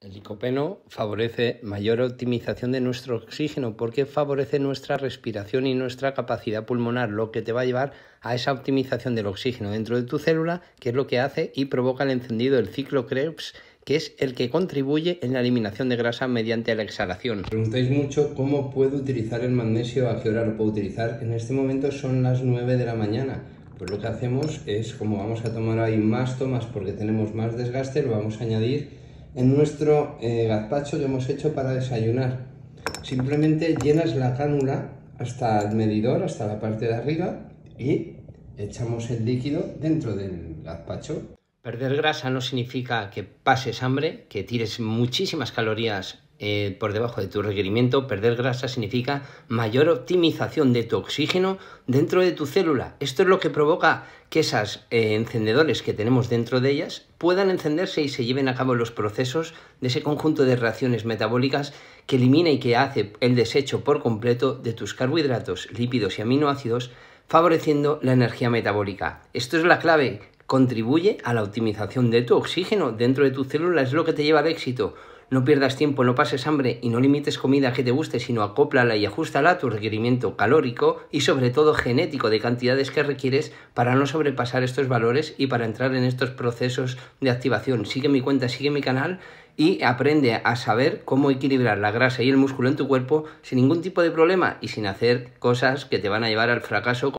El licopeno favorece mayor optimización de nuestro oxígeno porque favorece nuestra respiración y nuestra capacidad pulmonar, lo que te va a llevar a esa optimización del oxígeno dentro de tu célula, que es lo que hace y provoca el encendido del ciclo Krebs, que es el que contribuye en la eliminación de grasa mediante la exhalación. Preguntáis mucho cómo puedo utilizar el magnesio, a qué hora lo puedo utilizar. En este momento son las 9 de la mañana. Pues lo que hacemos es, como vamos a tomar ahí más tomas porque tenemos más desgaste, lo vamos a añadir en nuestro eh, gazpacho que hemos hecho para desayunar. Simplemente llenas la cánula hasta el medidor, hasta la parte de arriba y echamos el líquido dentro del gazpacho. Perder grasa no significa que pases hambre, que tires muchísimas calorías eh, por debajo de tu requerimiento, perder grasa significa mayor optimización de tu oxígeno dentro de tu célula. Esto es lo que provoca que esos eh, encendedores que tenemos dentro de ellas puedan encenderse y se lleven a cabo los procesos de ese conjunto de reacciones metabólicas que elimina y que hace el desecho por completo de tus carbohidratos, lípidos y aminoácidos, favoreciendo la energía metabólica. Esto es la clave, contribuye a la optimización de tu oxígeno dentro de tu célula, es lo que te lleva al éxito. No pierdas tiempo, no pases hambre y no limites comida que te guste, sino acóplala y ajustala a tu requerimiento calórico y sobre todo genético de cantidades que requieres para no sobrepasar estos valores y para entrar en estos procesos de activación. Sigue mi cuenta, sigue mi canal y aprende a saber cómo equilibrar la grasa y el músculo en tu cuerpo sin ningún tipo de problema y sin hacer cosas que te van a llevar al fracaso.